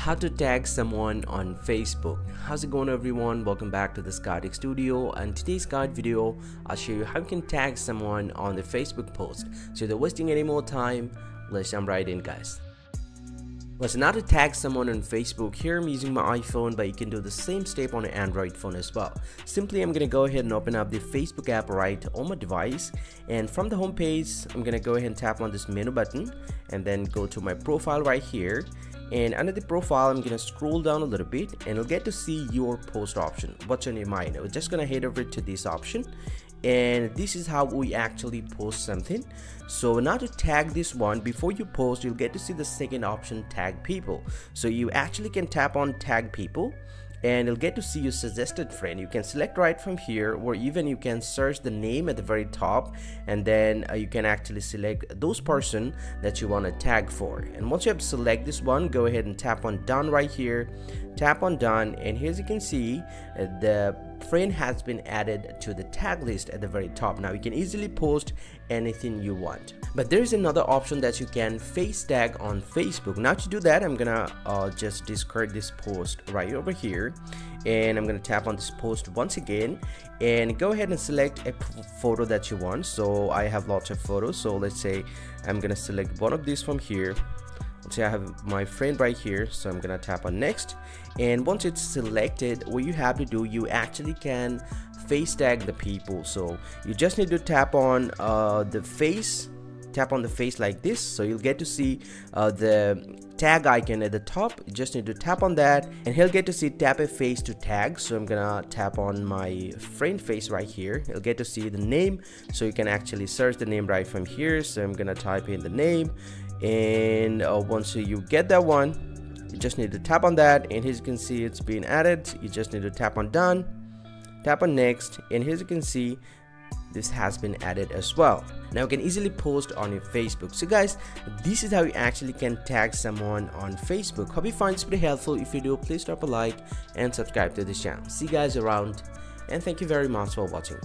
how to tag someone on Facebook. How's it going everyone? Welcome back to the Sky Tech Studio and today's guide video I'll show you how you can tag someone on the Facebook post. So without wasting any more time, let's jump right in guys. Well, so now to tag someone on Facebook, here I'm using my iPhone, but you can do the same step on an Android phone as well. Simply, I'm gonna go ahead and open up the Facebook app right on my device, and from the home page, I'm gonna go ahead and tap on this menu button, and then go to my profile right here, and under the profile I'm gonna scroll down a little bit and you'll get to see your post option. What's on your mind? We're just gonna head over to this option. And this is how we actually post something. So now to tag this one before you post you'll get to see the second option tag people. So you actually can tap on tag people and you'll get to see your suggested friend. You can select right from here or even you can search the name at the very top and then uh, you can actually select those person that you want to tag for. And once you have select this one go ahead and tap on done right here. Tap on done and here as you can see uh, the friend has been added to the tag list at the very top. Now you can easily post anything you want. But there's another option that you can face tag on facebook. Now to do that i'm gonna uh, just discard this post right over here. And i'm gonna tap on this post once again. And go ahead and select a photo that you want. So i have lots of photos. So let's say i'm gonna select one of these from here say I have my friend right here so I'm gonna tap on next. And once it's selected what you have to do you actually can face tag the people. So you just need to tap on uh, the face tap on the face like this. So you'll get to see uh, the tag icon at the top. You just need to tap on that and he'll get to see tap a face to tag. So I'm gonna tap on my friend face right here. You'll get to see the name. So you can actually search the name right from here. So I'm gonna type in the name and uh, once you get that one you just need to tap on that and as you can see it's being added. You just need to tap on done tap on next and as you can see this has been added as well. Now you can easily post on your facebook. So guys this is how you actually can tag someone on facebook. Hope you find this pretty helpful. If you do please drop a like and subscribe to this channel. See you guys around and thank you very much for watching